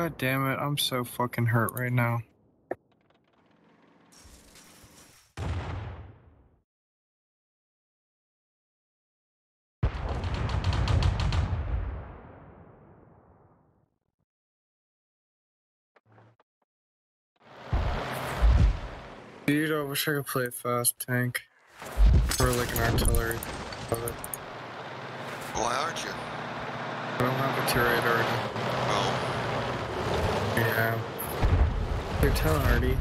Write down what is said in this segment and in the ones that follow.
God damn it, I'm so fucking hurt right now. Dude, I wish I could play a fast tank. Or like an artillery. Why aren't you? I don't have a turret already. Oh, Yeah. You're telling Hardy.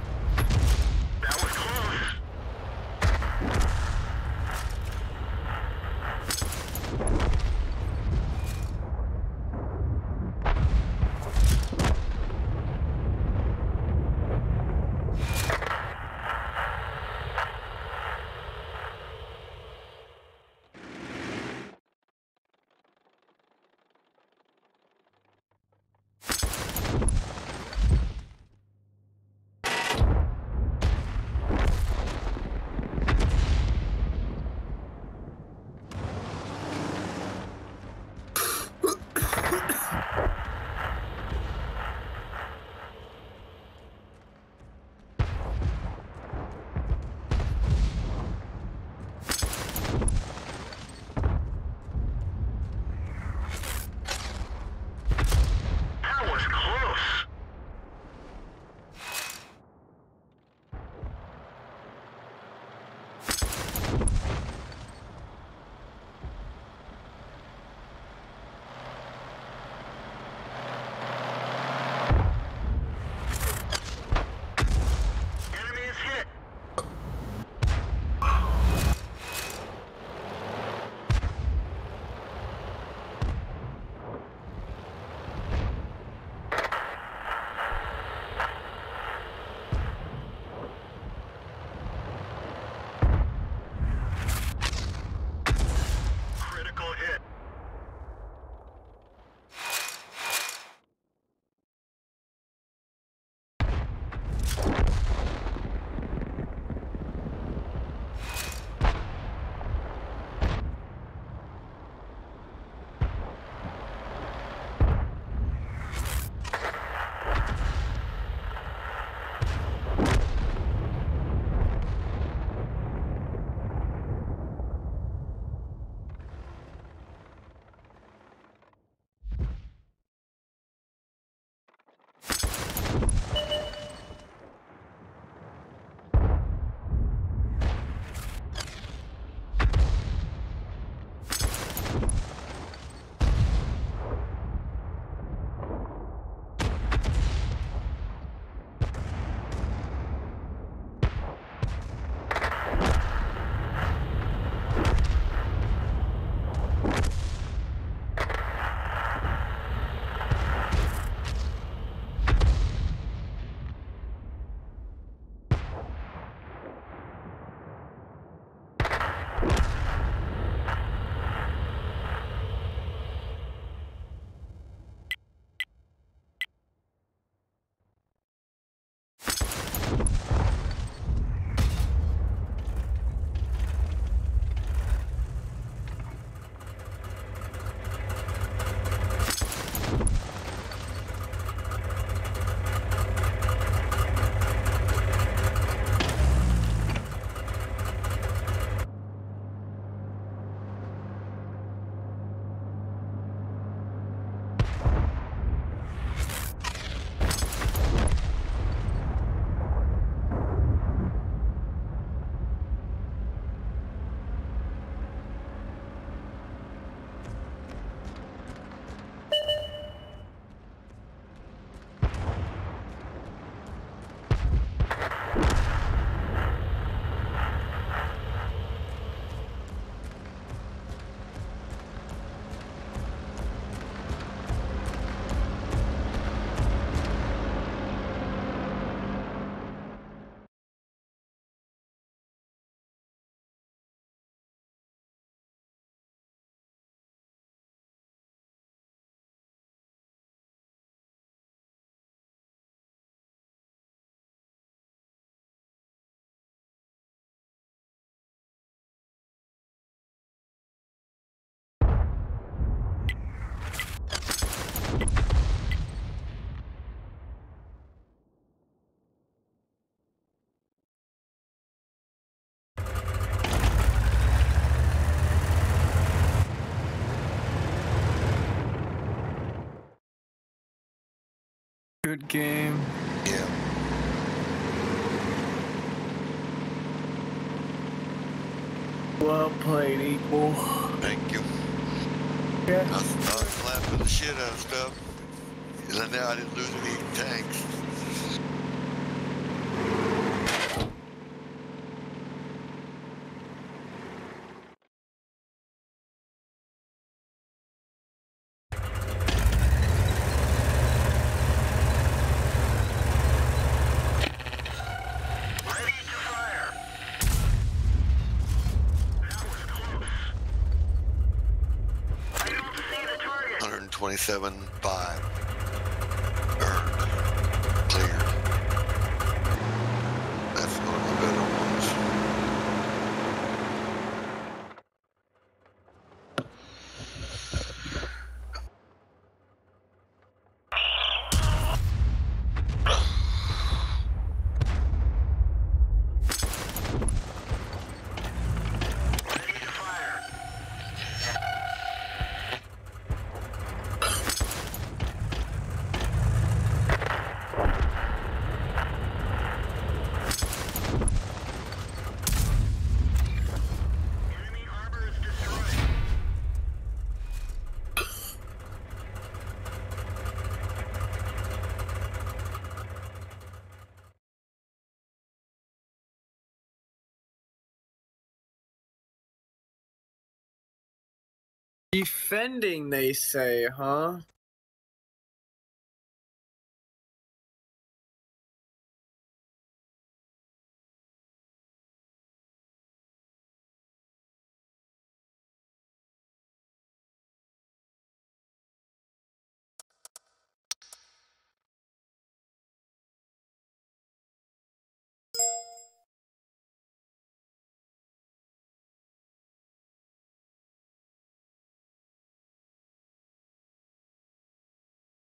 Good game. Yeah. Well played, equal. Thank you. I I was slapping the shit out of stuff. And now I didn't lose any tanks. 27.5. Defending, they say, huh?